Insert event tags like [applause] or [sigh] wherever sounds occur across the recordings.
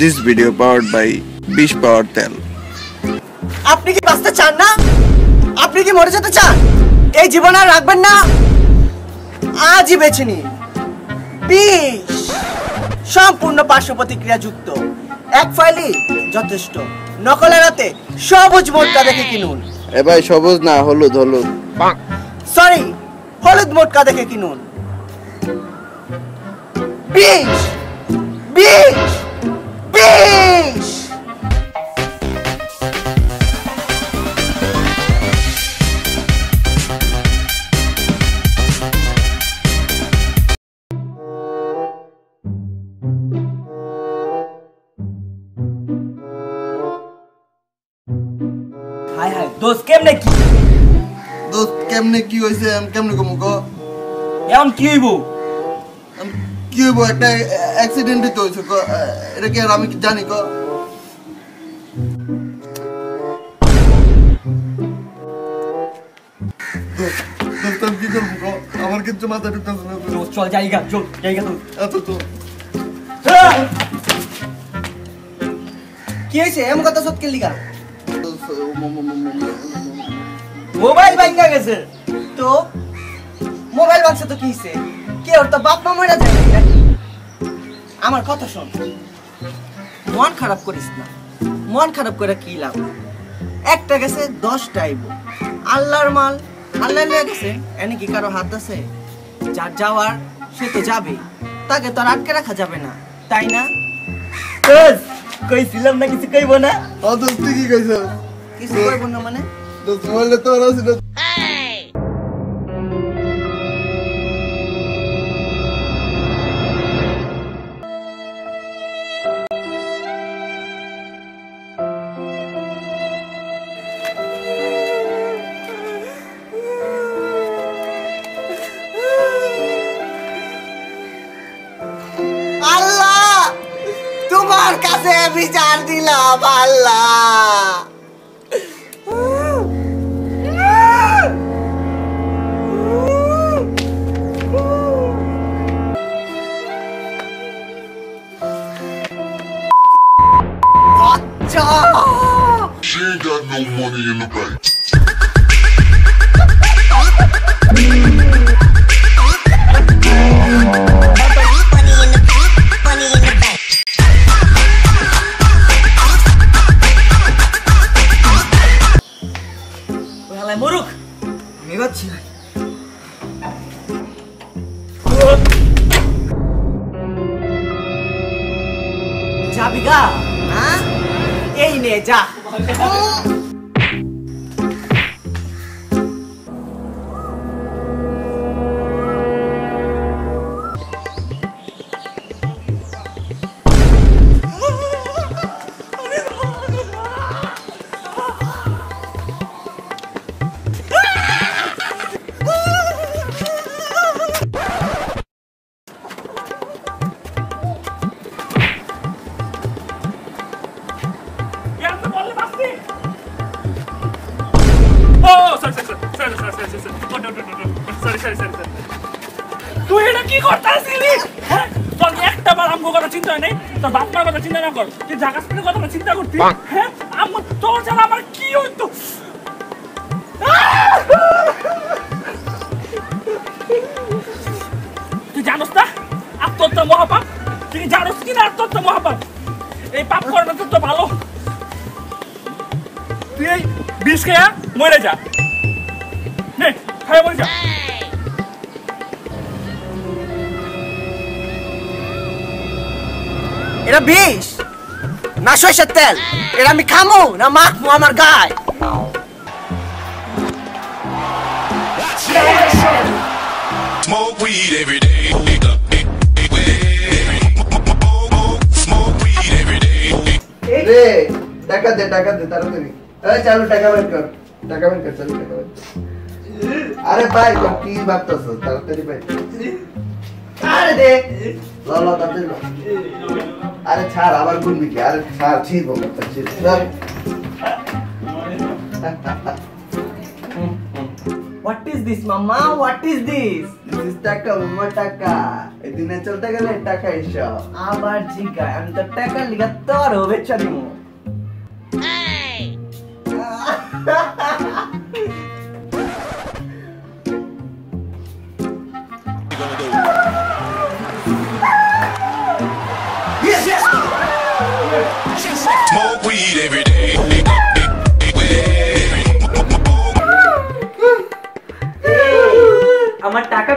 This video powered by Bish Power Tel. আপনি কি বাঁচতে চান না? আপনি কি মরে যেতে চান? এই জীবন আর রাখবেন না। আজই বেছে নিন। বিষ সম্পূর্ণ পার্শ্ব প্রতিক্রিয়া যুক্ত। এক ফাইলই যথেষ্ট। নকলের হাতে সবুজ মোটকা দেখে কিনুন। এ ভাই সবুজ না হলুদ হলুদ। সরি হলুদ মোটকা দেখে কিনুন। বিষ বিষ বিষ হায় হায় দোষ কেমনে কি? দোস্ত কেমনে কি হয়েছে আমি কেমনে কমু ক? এখন কি হইব? আমি কি হইব একটা অ্যাক্সিডেন্টই তো হয়েছে এটা কি আর আমি জানি ক দোস্ত দোস্ত আমি কি করব আমার কিছু মাথা ঢুকতেছে না চল, চল জায়গা চল জায়গা তো এত তো কি হয়েছে এমন কথা সত্যি লিগা মোবাইল ভাঙ্গা গেছে তো মোবাইল বাক্সে তো কি হইছে কে ওর তো বাপ মা মরে যায়? আমার কথা শোন। মন খারাপ করিস না। মন খারাপ করে কি লাভ? একটা গেছে দশটা আইব। আল্লাহর মাল আল্লাহ নিয়ে গেছে। এনে কি কারও হাত আছে? যার যাওয়ার সে তো যাবে তাকে তো আর আটকে রাখা যাবে না। তাই না? কইছিলাম না কিছু কইব না? ও দোস্ত তুই কি কইছ কিছু করব না মানে? দোস্ত মোবাইলে তো আর আছে বিচার দিলাম আল্লাহ আচ্ছা She ain't got no money in the bank. তুই আমগো কথা চিন্তা হয় নাই? তোর বাপ মার কথা চিন্তা না কর। তুই চিন্তা করতি? হ্যাঁ? আম্মু তোর ছাড়া আমার কি হইতো? তুই জানোস না? আত্মহত্যা মহাপাপ? তুই জানোস কি না আত্মহত্যা মহাপাপ? এই পাপ করাটা তো ভালো। তুই এই বিষ খেয়া মরে যা। নে খায়া মরে যা। এটা বিষ না সরষের তেল এটা আমি খামো না মাখবো আমার গায়ে Smoke weed every day. Smoke weed every day. রে টাকা দে টাকা দে তাড়াতাড়ি। এই চালু টাকা বের কর। টাকা বের কর চালু টাকা বের কর। আরে ভাই তোর কি ভাবতেছ? তাড়াতাড়ি ভাই। আরে দে ল ল। আরে ছাড় আবার গুনবি কি আরে ছাড় ছিড়ব কথা ছিড়। What is this, Mama? What is this? দিস দিনে চলতে গেলে টাকা এসব আবার জিগায় আমি তো টাকা লিগা তোর শুভেচ্ছা দিব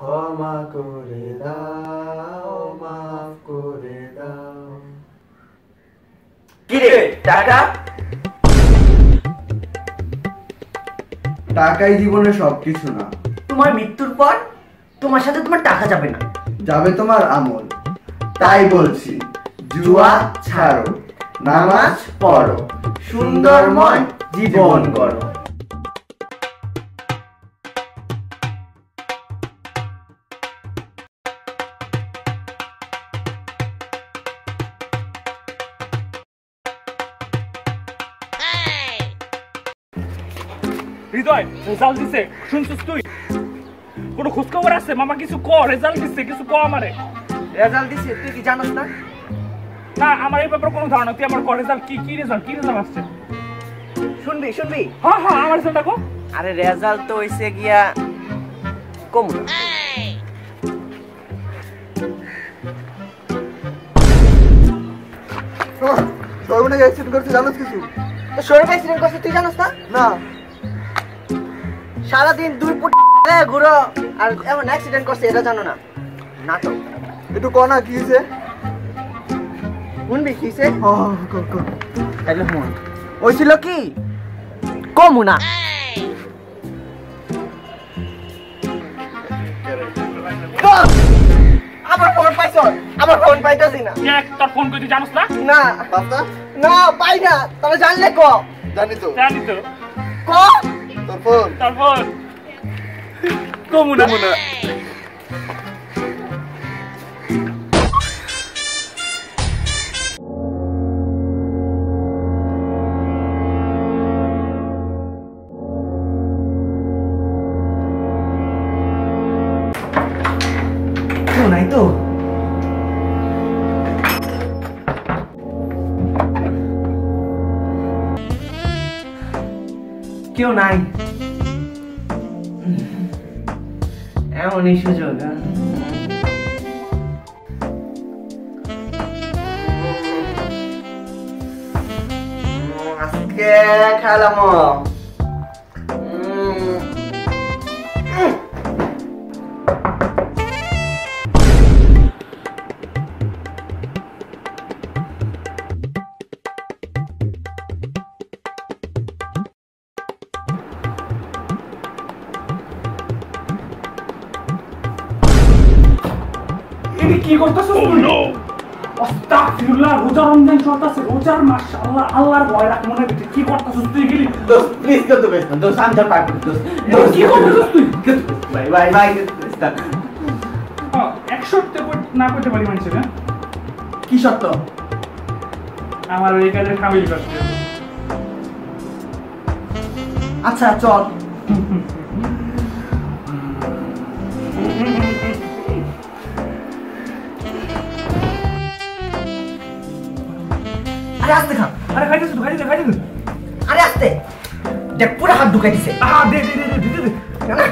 ক্ষমা করে দাও মাফ করে দাও কি রে টাকা? টাকাই জীবনে সবকিছু না। তোমার মৃত্যুর পর তোমার সাথে তোমার টাকা যাবে না। যাবে তোমার আমল। তাই বলছি জুয়া ছাড়ো নামাজ পড়ো সুন্দরময় জীবন গড়ো। হৃদয় রেজাল্ট দিছে। শুনছিস তুই? কোনো খোঁজখবর আছে? মামা কিছু কর রেজাল্ট দিছে কিছু কর আমারে? রেজাল্ট দিছে তুই কি জানোস না? না আমার এই ব্যাপারে কোনো ধারণা তুই আমার কর রেজাল্ট কি কি রেজাল্ট কি রেজাল্ট আসছে? শুনবি শুনবি? হ্যাঁ হ্যাঁ আমার রেজাল্টটা কো। আরে রেজাল্ট তো হইছে গিয়া কম। না অ্যাক্সিডেন্ট করতে জানোস কিছু? তো অ্যাক্সিডেন্ট করছে তুই জানোস না? না। সারাদিন দুই ফুট ঘুরো। আর এমন অ্যাক্সিডেন্ট করছে এটা জানো না। নাটক। একটু কনা কি হয়েছে শুনবি কিসে ক তাইলে শুন। হয়েছিল কি? কমু না আমার ফোন পাইছ? আমার ফোন পাইতেছি না। কে তোর ফোন করে তুই জানিস না? না। না পাই না। তবে জানলে ক? জানি তো। জানি তো। ক? তোর ফোন তোর ফোন কমু না কেউ নাই তো কেউ এমনই সুযোগ হ্যাঁ? আজকে খেলাম কি করতেছিস তুই আস্তাগফিরুল্লাহ রোজা রমজান চলতেছে রোজার মাস আল্লাহ আল্লাহর ভয় রাখ মনে ভিতরে কি করতেছিস তুই গেলি দোস্ত প্লিজ কত বেশ না দোস্ত আমি তোর পাক করি কি করতেছিস তুই ভাই ভাই ভাই দোস্ত একশো না করতে পারি মানুষের? কি সত্য আমার ওই কাজে খামিল করছে আচ্ছা চল। [laughs] আরে আস্তে খা আরে খাইতেছিস আরে আস্তে। দেখ, পুরো হাত ঢুকাই দিছে। আ দে দে দে দে দে না না।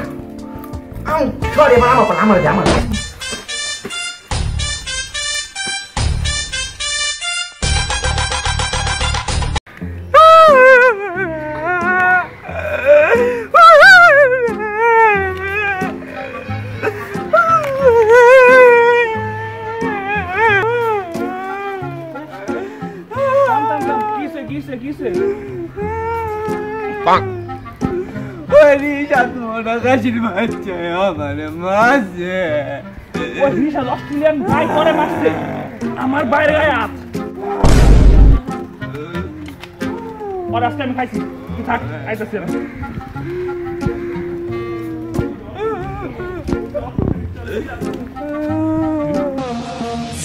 সরি আমার আমার আমার আমার কিসে কিসে? ওই রিশাদ মোটা কাশির বাচ্চা আমারে মাসে ওই রিশাদ অস্ট্রেলিয়ান ভাই করে মারছে। আমার বাইরে গায়ে হাত। ওর আজকে আমি খাইছি। তুই থাক আইতাছি না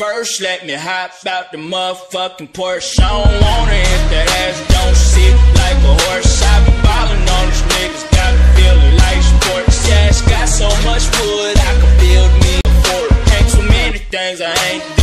First, let me hop out the motherfucking Porsche. I don't wanna hit that ass, don't sit like a horse. I be ballin' on these niggas, got me feeling like sports. Yeah, it's got so much wood, I could build me a fort. Ain't too many things I ain't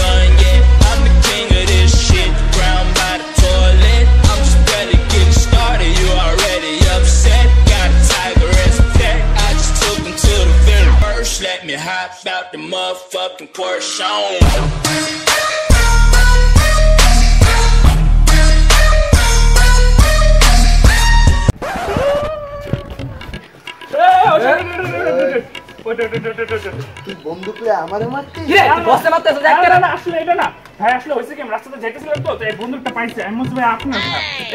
তুই বন্দুক লে আমারে মারতি রে বসে মারতেছ দেখ না, না, না, আসলে এটা না। ভাই আসলে হয়েছে কি রাস্তাতে যাইতেছিলাম তো তো বন্দুকটা পাইছে। আমি বলছি ভাই আপনার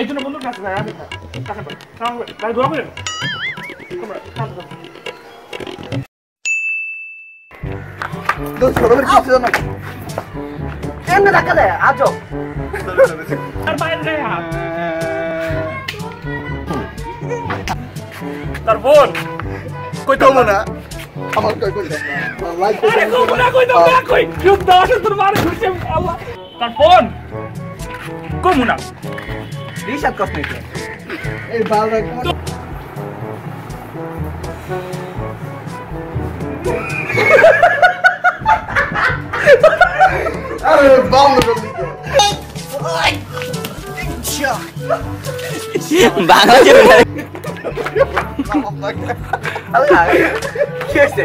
এই জন্য বন্দুকটা আছে ভাই আপনি টাকা দাও। ভাই দোয়া করেন। তোমরা, টাকা দাও। তো ছোট করে কিছু না? এমনি ধাক্কা দে আজব। আর বাইরে গায়ে হাত। তার বোন। কই তো না। আমার কই কই? লাইক আরে কই না কই দাও না কই যুদ্ধ আসে তোর মারে ঘুরছে আল্লাহ। তার বোন কই মুনা রিশাদ কসমেটিক এই বাল রাখ। আরে বাল জলদি বাংলা চেপে আল্লাহ কি হয়েছে